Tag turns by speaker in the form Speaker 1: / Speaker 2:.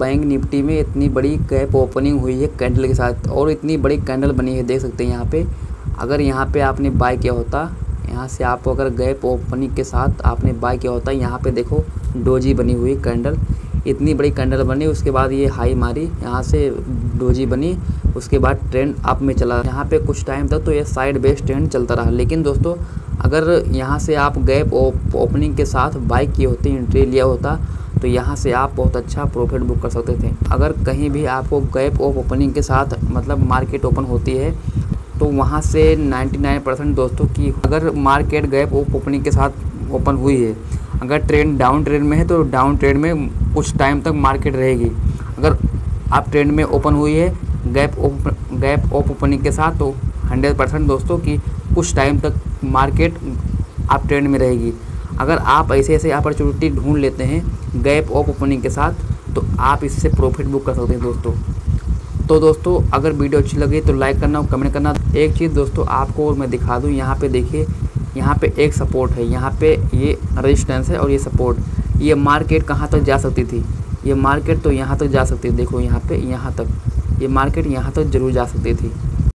Speaker 1: Bank Nifty में इतनी बड़ी गैप ओपनिंग हुई है कैंडल के साथ और इतनी बड़ी कैंडल बनी है, देख सकते हैं यहाँ पे। अगर यहाँ पे आपने बाय किया होता, यहाँ से आप अगर गैप ओपनिंग के साथ, आपने बाय किया होता, यहाँ पे देखो डोजी बनी हुई कैंडल। इतनी बड़ी कैंडल बनी, उसके बाद ये हाई मारी, यहाँ से डोजी बनी, उसके बाद ट्रेंड अप में चला। यहाँ पे कुछ टाइम तक तो ये साइड बेस ट्रेंड चलता रहा, लेकिन दोस्तों, अगर यहाँ से आप गैप ओपनिंग के साथ बाई किए होते, एंट्री लिया होता तो यहाँ से आप बहुत अच्छा प्रॉफिट बुक कर सकते थे। अगर कहीं भी आपको गैप ऑफ़ ओपनिंग के साथ मतलब मार्केट ओपन होती है तो वहाँ से 99 परसेंट दोस्तों की अगर मार्केट गैप ऑफ़ ओपनिंग के साथ ओपन हुई है, अगर ट्रेंड डाउन ट्रेंड में है तो डाउन ट्रेंड में कुछ टाइम तक मार्केट रहेगी। अगर आप ट्रेंड में ओपन हुई है, गैप गैप ऑफ़ ओपनिंग के साथ तो 100 परसेंट दोस्तों की कुछ टाइम तक मार्केट आप ट्रेंड में रहेगी। अगर आप ऐसे ऐसे अपॉर्चुनिटी ढूंढ लेते हैं, गैप ऑफ़ ओपनिंग के साथ तो आप इससे प्रॉफिट बुक कर सकते हैं दोस्तों। तो दोस्तों, अगर वीडियो अच्छी लगी तो लाइक करना और कमेंट करना। एक चीज़ दोस्तों, आपको और मैं दिखा दूँ, यहाँ पे देखिए, यहाँ पे एक सपोर्ट है। यहाँ पे ये रेजिस्टेंस है और ये सपोर्ट ये मार्केट कहाँ तक जा सकती थी? ये मार्केट तो यहाँ तक जा सकती थी देखो, यहाँ पे यहाँ तक। ये मार्केट यहाँ तक ज़रूर जा सकती थी।